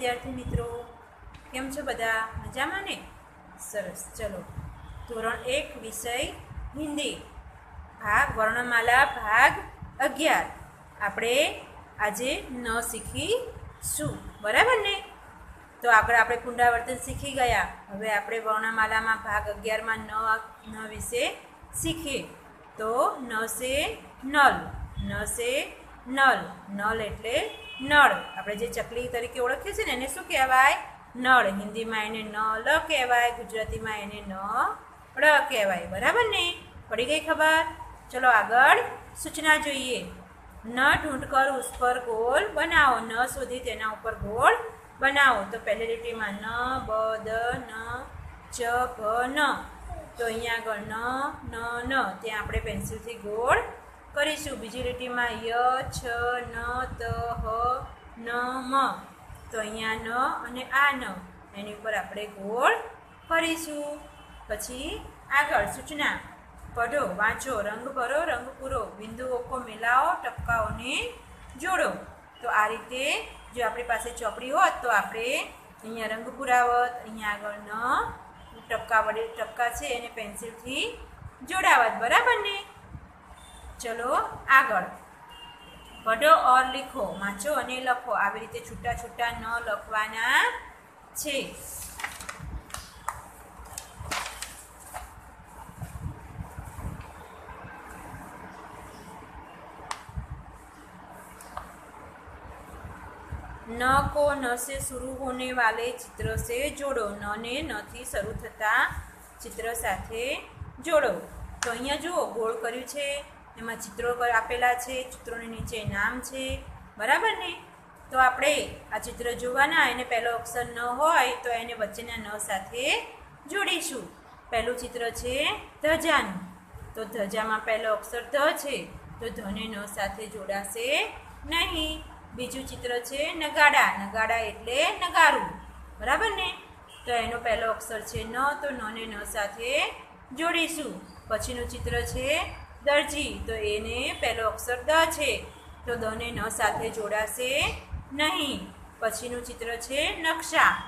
વિદ્યાર્થી મિત્રો, કેમ છો બધા? મજામાં ને? સરસ. ચલો. ધોરણ એક, વિષય હિન્દી. ભાગ, વર્ણમાલા ભાગ અગિયાર. આપણે આજે ન શીખીશું. બરાબર ને? તો આગળ આપણે પુનરાવર્તન શીખી ગયા. હવે આપણે વર્ણમાલામાં ભાગ અગિયારમાં ન ન વિશે શીખીએ. તો ન સે નલ. ન સે નલ. નલ એટલે નળ. આપણે જે ચકલી તરીકે ઓળખીએ છીએ ને, એને શું કહેવાય? નળ. હિન્દીમાં એને નળ કહેવાય, ગુજરાતીમાં એને ન ળ કહેવાય. બરાબર ને? પડી ગઈ ખબર? ચલો આગળ સૂચના જોઈએ. ન ઢૂંઢકર ઉસ પર ગોળ બનાવો. ન શોધી તેના ઉપર ગોળ બનાવો. તો પહેલી લીટીમાં ન, બ, દ, ન, ચ ભ ન. તો અહીંયા આગળ ન ન ન. ત્યાં આપણે પેન્સિલથી ગોળ કરીશું. બીજી લીટીમાં ય, છ, ન, ત મ તો અહીંયા ન અને આ ન. એની ઉપર આપણે ગોળ કરીશું પછી આગળ સૂચના. પઢો, વાંચો, રંગ ભરો, રંગ પૂરો. બિંદુઓ કો મિલાવો ટપકાઓને જોડો. તો આ રીતે જો આપણી પાસે ચોપડી હોત તો આપણે અહીંયા રંગ પુરાવત, અહીંયા આગળ ન, ટપકા વડે ટપકા છે એને પેન્સિલથી જોડાવત. બરાબર ને? ચલો આગળ. પઢો ઓર લીખો, વાંચો અને લખો. આવી રીતે છૂટા છૂટા ન લખવાના છે. ન કો ન સે શરૂ હોને વાલે ચિત્ર સે જોડો. ન ને નથી શરૂ થતા ચિત્ર સાથે જોડો. તો અહીંયા જુઓ, ગોળ કર્યું છે. એમાં ચિત્રો આપેલા છે, ચિત્રોની નીચે નામ છે, બરાબર ને? તો આપણે આ ચિત્ર જોવાના, એને પહેલો અક્ષર ન હોય તો એને વચ્ચેના ન સાથે જોડીશું. પહેલું ચિત્ર છે ધજાનું. તો ધજામાં પહેલો અક્ષર ધ છે, તો ધને ન સાથે જોડાશે નહીં. બીજું ચિત્ર છે નગાડા. નગાડા એટલે નગારું. બરાબર ને? તો એનો પહેલો અક્ષર છે ન, તો નને ન સાથે જોડીશું. પછીનું ચિત્ર છે દરજી, તો એને પહેલો અક્ષર દ છે. તો દને ન સાથે જોડાશે નહીં. પછીનું ચિત્ર છે નકશા.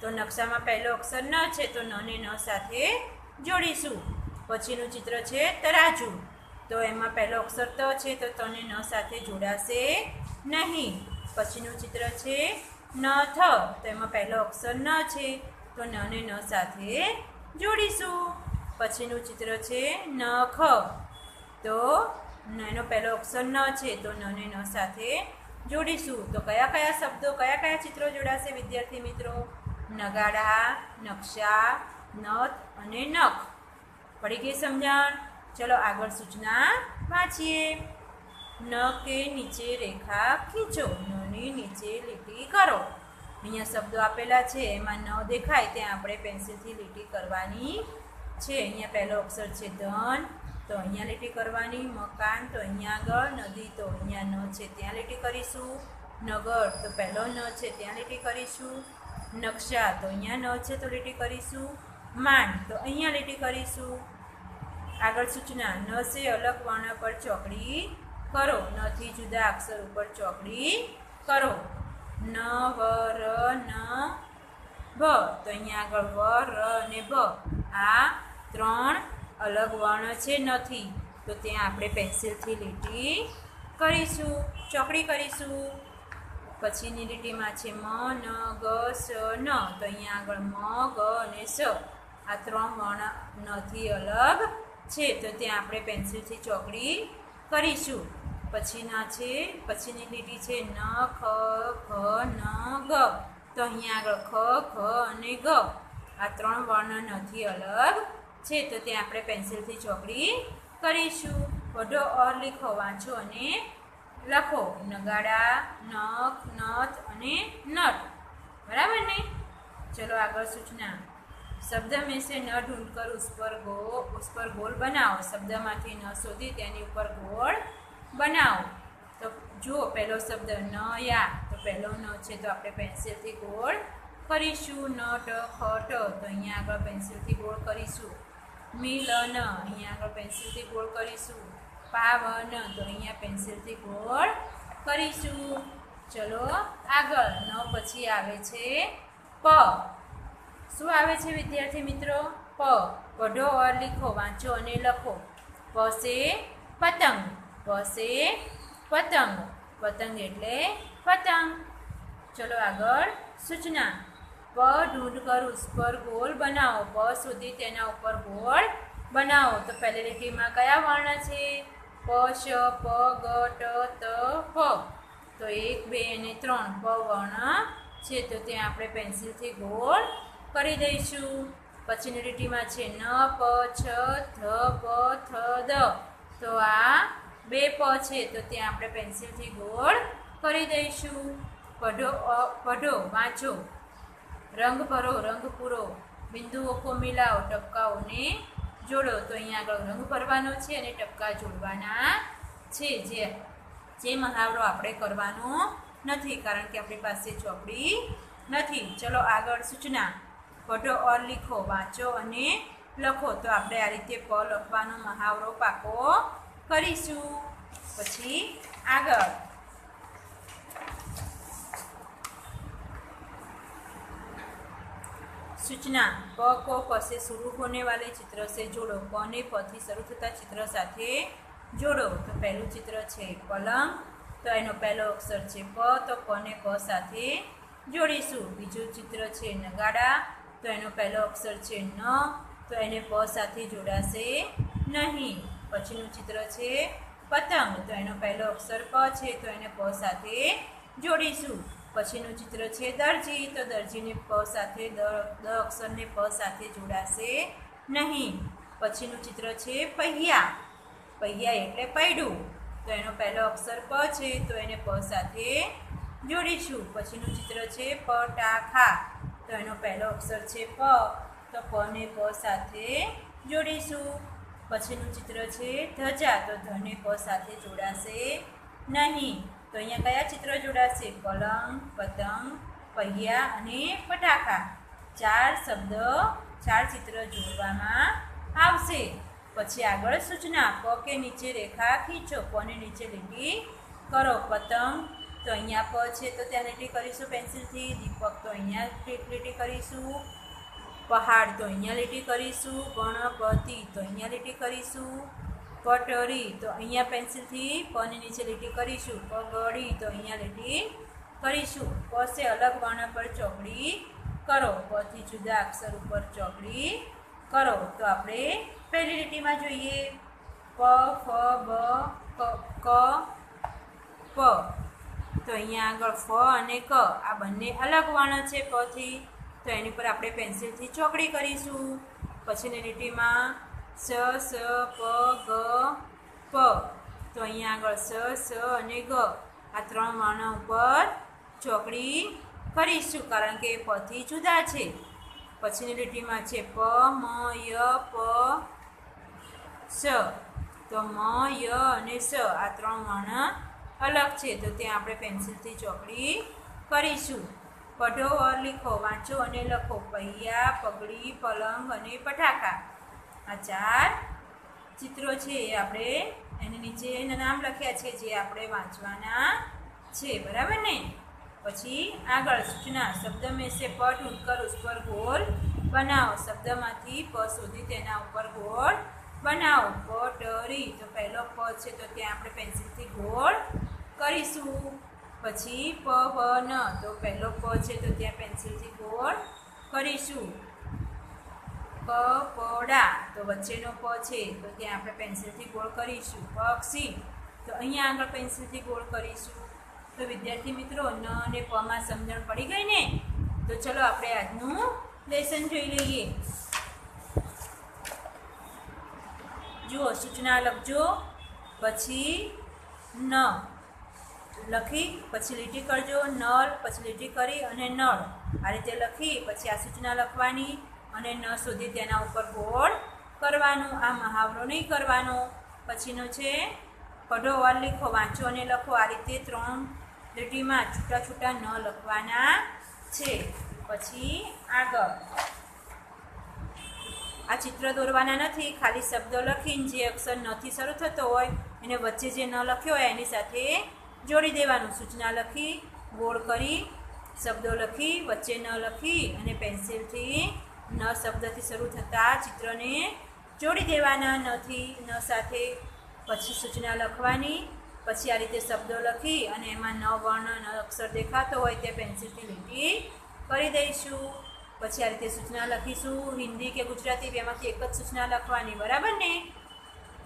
તો નકશામાં પહેલો અક્ષર ન છે, તો નને ન સાથે જોડીશું. પછીનું ચિત્ર છે તરાજુ. તો એમાં પહેલો અક્ષર ત છે, તો તને ન સાથે જોડાશે નહીં. પછીનું ચિત્ર છે ન થ. તો એમાં પહેલો અક્ષર ન છે, તો ન ને ન સાથે જોડીશું. પછીનું ચિત્ર છે ન ખ તો એનો પહેલો અક્ષર ન છે તો ન ને ન સાથે જોડીશું. તો કયા કયા શબ્દો, કયા કયા ચિત્રો જોડાશે વિદ્યાર્થી મિત્રો? નગાડા, નકશા, નથ અને નખ. પડી ગઈ સમજણ? ચલો આગળ સૂચના વાંચીએ. ન કે નીચે રેખા ખીંચો, નની નીચે લીટી કરો. અહીંયા શબ્દો આપેલા છે, એમાં ન દેખાય, ત્યાં આપણે પેન્સિલથી લીટી કરવાની છે. અહીંયા પહેલો અક્ષર છે ધન તો અહીંયા લીટી કરવાની, મકાન તો અહીંયા આગળ, નદી તો અહીંયા ન છે, ત્યાં લીટી કરીશું. નગર તો પહેલો ન છે, ત્યાં લીટી કરીશું. નકશા તો અહીંયા ન છે, તો લીટી કરીશું. માંડ તો અહીંયા લીટી કરીશું. આગળ સૂચના, ન છે અલગ વર્ણ પર ચોકડી કરો. નથી જુદા અક્ષર ઉપર ચોકડી કરો. ન, વ, ર, ન ભ તો અહીંયા આગળ વ, ર અને ભ આ ત્રણ અલગ વર્ણ છે નથી. તો ત્યાં આપણે પેન્સિલથી લીટી કરીશું, ચોકડી કરીશું. પછીની લીટીમાં છે મ, ન, ગ, સ, ન. તો અહીંયા આગળ મ, ગ અને સ. આ ત્રણ વર્ણ નથી અલગ છે. તો ત્યાં આપણે પેન્સિલથી ચોકડી કરીશું. પછીના છે, પછીની લીટી છે ન, ખ ખ, ન, ગ. તો અહીંયા આગળ ખ ખ અને ગ. આ ત્રણ વર્ણ નથી અલગ છે, તો ત્યાં આપણે પેન્સિલથી ચોકડી કરીશું. વઢો ઓર લીખો, વાંચો અને લખો. નગાડા, નખ, નથ અને નટ બરાબર ને? ચલો આગળ સૂચના. શબ્દ મેં સે ન ઢૂંઢ કર ઉસ પર ગો, ઉસ પર ગોળ બનાવો. શબ્દમાંથી ન શોધી તેની ઉપર ગોળ બનાવો. તો જુઓ, પહેલો શબ્દ ન યા. તો પહેલો ન છે, તો આપણે પેન્સિલથી ગોળ કરીશું. ન, ટ, ખ, ટ. તો અહીંયા આગળ પેન્સિલથી ગોળ કરીશું. મિલ ન અહીંયા આગળ પેન્સિલથી ગોળ કરીશું. પાવ ન તો અહીંયા પેન્સિલથી ગોળ કરીશું. ચલો, આગળ. ન પછી આવે છે પ. શું આવે છે, વિદ્યાર્થી મિત્રો? પ. પઢો ઓર લીખો, વાંચો અને લખો. પસે પતંગ. પસે પતંગ. પતંગ એટલે પતંગ. ચલો આગળ. સૂચના. પ ઢૂંઢ કર પર ગોળ બનાવો. પ સુધી તેના ઉપર ગોળ બનાવો. તો પહેલી લીટીમાં કયા વર્ણ છે? પ, શ, પ, ગ, ટ, ત પ તો એક, બે અને ત્રણ પ વર્ણ છે. તો ત્યાં આપણે પેન્સિલથી ગોળ કરી દઈશું. પછીની લીટીમાં છે ન, પ, છ, ધ, પ, થ, દ. તો આ બે પ છે. તો ત્યાં આપણે પેન્સિલથી ગોળ કરી દઈશું. પઢો પઢો, વાંચો. રંગ ભરો, રંગ પૂરો. બિંદુઓ કો મિલાવો ટપકાઓને જોડો. તો અહીંયા આગળ રંગ ભરવાનો છે અને ટપકા જોડવાના છે. જે જે મહાવરો આપણે કરવાનો નથી, કારણ કે આપણી પાસે ચોપડી નથી. ચલો આગળ સૂચના. વઢો ઓર લીખો, વાંચો અને લખો. તો આપણે આ રીતે પ લખવાનો મહાવરો પાકો કરીશું. પછી આગળ. सूचना प को प से शुरू होने वाले चित्र से जोड़ो प ने प થી શરૂ થતા ચિત્ર સાથે જોડો તો પહેલું ચિત્ર છે પલંગ તો એનો પહેલો અક્ષર છે પ તો પ ને પ સાથે જોડીશું બીજું ચિત્ર છે નગાડા તો એનો પહેલો અક્ષર છે ન તો એને પ સાથે જોડાશે નહીં પછીનું ચિત્ર છે પતંગ તો એનો પહેલો અક્ષર પ છે તો એને પ સાથે જોડીશું પછીનું ચિત્ર છે દરજી. તો દરજીને પ સાથે દ દ અક્ષરને પ સાથે જોડાશે નહીં. પછીનું ચિત્ર છે પૈયા પૈયા એટલે પૈડું. તો એનો પહેલો અક્ષર પ છે, તો એને પ સાથે જોડીશું. પછીનું ચિત્ર છે પ ટા ખા તો એનો પહેલો અક્ષર છે પ. તો પ ને પ સાથે જોડીશું. પછીનું ચિત્ર છે ધજા. તો ધને પ સાથે જોડાશે નહીં. તો અહીંયા કયા ચિત્ર જોડાશે? પલંગ પતંગ, પહિયા અને ફટાકા ચાર શબ્દ, ચાર ચિત્ર જોડવામાં આવશે. પછી આગળ સૂચના, પ કે નીચે રેખા ખીંચો પને નીચે લીટી કરો, પતંગ. તો અહીંયા પ છે તો ત્યાં લીટી કરીશું પેન્સિલથી, દીપક તો અહીંયા લીટી કરીશું. પહાડ તો અહીંયા લીટી કરીશું. ગણપતિ તો અહીંયા લીટી કરીશું. કટરી, તો અહીંયા પેન્સિલથી પની નીચે લીટી કરીશું. પગડી, તો અહીંયા લીટી કરીશું. પસે અલગ વર્ણ પર ચોકડી કરો. પથી જુદા અક્ષર ઉપર ચોકડી કરો. તો આપણે પહેલી લીટીમાં જોઈએ. પ, ફ, બ, ક પ. તો અહીંયા આગળ ફ અને ક. આ બંને અલગ વર્ણ છે પથી. તો એની પર આપણે પેન્સિલથી ચોકડી કરીશું. પછીની લીટીમાં સ સ, પ, ગ પ અહીંયા આગળ સ સ અને ગ. આ ત્રણ વર્ણ ઉપર ચોકડી કરીશું, કારણ કે પથી જુદા છે. પછીની લીટીમાં છે પ, મ, ય, પ, સ. તો મ, ય અને સ આ ત્રણ વર્ણ અલગ છે. તો ત્યાં આપણે પેન્સિલથી ચોકડી કરીશું. પઢો ઓર લીખો, વાંચો અને લખો. પૈયા, પગડી, પલંગ અને પટાકા આ ચાર ચિત્રો છે એ આપણે એની નીચે એના નામ લખ્યા છે જે આપણે વાંચવાના છે. બરાબર ને? પછી આગળ સૂચના. શબ્દ મેં પટ પ ઉપર ગોળ બનાવો. શબ્દમાંથી પ સુધી તેના ઉપર ગોળ બનાવો. પ ટરી તો પહેલો પ છે તો ત્યાં આપણે પેન્સિલથી ગોળ કરીશું. પછી પ ન. તો પહેલો પ છે તો ત્યાં પેન્સિલથી ગોળ કરીશું. પ પડા તો વચ્ચેનો પ છે, તો ત્યાં આપણે પેન્સિલથી ગોળ કરીશું. પક્ષી તો અહીંયા આગળ પેન્સિલથી ગોળ કરીશું. તો વિદ્યાર્થી મિત્રો, ન અને પમાં સમજણ પડી ગઈ ને? તો ચલો આપણે આજનું લેસન જોઈ લઈએ. જુઓ, સૂચના લખજો. પછી ન. લખી, પછી લીટી કરજો. નળ, પછી લીટી કરી અને નળ. આ રીતે લખી, પછી આ સૂચના લખવાની. અને ન સુધી તેના ઉપર ગોળ કરવાનું, આ મહાવરો નહીં કરવાનો. પછીનો છે, કઢો વાર લીખો, વાંચો અને લખો. આ રીતે ત્રણ લીટીમાં છૂટા છૂટા ન લખવાના છે. પછી આગળ. આ ચિત્ર દોરવાના નથી, ખાલી શબ્દો લખીને જે અક્ષર નથી શરૂ થતો હોય, એને વચ્ચે જે ન લખ્યો હોય, એની સાથે જોડી દેવાનું. સૂચના લખી ગોળ કરી, શબ્દો લખી, વચ્ચે ન લખી અને પેન્સિલથી ન શબ્દથી શરૂ થતા ચિત્રને જોડી દેવાના નથી. ન સાથે પછી સૂચના લખવાની, પછી આ રીતે શબ્દો લખી અને એમાં ન વર્ણ, ન અક્ષર દેખાતો હોય તે પેન્સિલથી લીટી કરી દઈશું. પછી આ રીતે સૂચના લખીશું. હિન્દી કે ગુજરાતી બેમાંથી એક જ સૂચના લખવાની, બરાબર ને?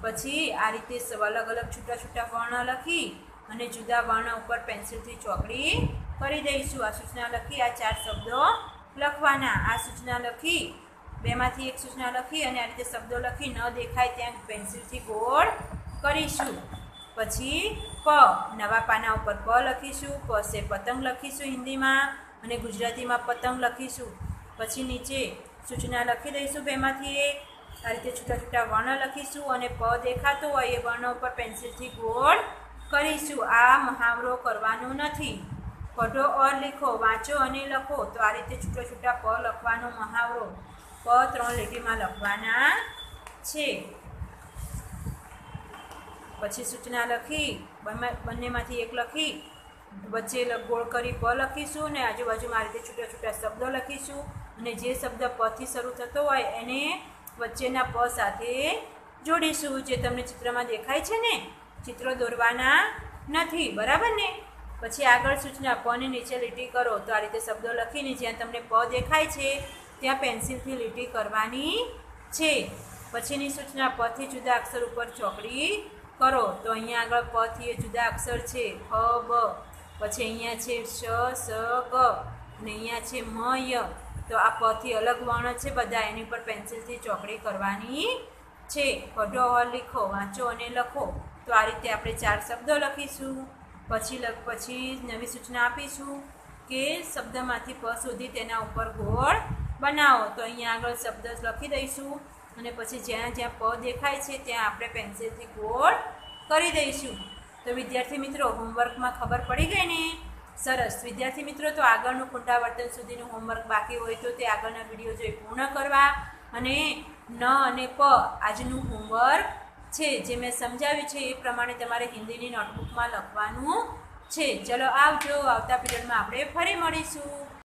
પછી આ રીતે અલગ અલગ છૂટા છૂટા વર્ણ લખી અને જુદા વર્ણ ઉપર પેન્સિલથી ચોકડી કરી દઈશું. આ સૂચના લખી આ ચાર શબ્દો લખવાના. આ સૂચના લખી, બેમાંથી એક સૂચના લખી અને આ રીતે શબ્દો લખી ન દેખાય ત્યાં પેન્સિલથી ગોળ કરીશું. પછી પ, નવા પાના ઉપર પ લખીશું, પ સે પતંગ લખીશું હિન્દીમાં અને ગુજરાતીમાં પતંગ લખીશું. પછી નીચે સૂચના લખી દઈશું બેમાંથી એક, આ રીતે છૂટા છૂટા વર્ણ લખીશું અને પ દેખાતો હોય એ વર્ણ ઉપર પેન્સિલથી ગોળ કરીશું. આ મહાવરો કરવાનો નથી. પઢો ઓર લીખો, વાંચો અને લખો, તો આ રીતે છૂટા છૂટા પ લખવાનો મહાવરો. પ ત્રણ લીટીમાં લખવાના છે. પછી સૂચના લખી, બંને- બંનેમાંથી એક લખી, વચ્ચે ગોળ કરી પ લખીશું અને આજુબાજુમાં આ રીતે છૂટા છૂટા શબ્દો લખીશું અને જે શબ્દ પથી શરૂ થતો હોય એને વચ્ચેના પ સાથે જોડીશું, જે તમને ચિત્રમાં દેખાય છે ને? ચિત્રો દોરવાના નથી, બરાબર ને? પછી આગળ સૂચના પની નીચે લીટી કરો. તો આ રીતે શબ્દો લખીને જ્યાં તમને પ દેખાય છે, ત્યાં પેન્સિલથી લીટી કરવાની છે. પછીની સૂચના પથી જુદા અક્ષર ઉપર ચોકડી કરો. તો અહીંયા આગળ પથી એ જુદા અક્ષર છે. ખ બ. પછી અહીંયા છે શ, સ, ગ. અને અહીંયા છે મ, ય. તો આ પથી અલગ વર્ણ છે બધા. એની પર પેન્સિલથી ચોકડી કરવાની છે. પઢો ઓર લીખો, વાંચો અને લખો. તો આ રીતે આપણે ચાર શબ્દો લખીશું. પછી લગ, પછી નવી સૂચના આપીશું કે શબ્દમાંથી પ સુધી તેના ઉપર ગોળ બનાવો. તો અહીંયા આગળ શબ્દ લખી દઈશું અને પછી જ્યાં જ્યાં પ દેખાય છે ત્યાં આપણે પેન્સિલથી ગોળ કરી દઈશું. તો વિદ્યાર્થી મિત્રો, હોમવર્કમાં ખબર પડી ગઈ ને? સરસ. વિદ્યાર્થી મિત્રો, તો આગળનું પુનરાવર્તન સુધીનું હોમવર્ક બાકી હોય તો તે આગળના વીડિયો જોઈ પૂર્ણ કરવા અને ન અને પ આજનું હોમવર્ક છે, જે મેં સમજાવ્યું છે, એ પ્રમાણે તમારે હિન્દીની નોટબુકમાં લખવાનું છે. ચલો આવજો, આવતા પીરિયડમાં આપણે ફરી મળીશું.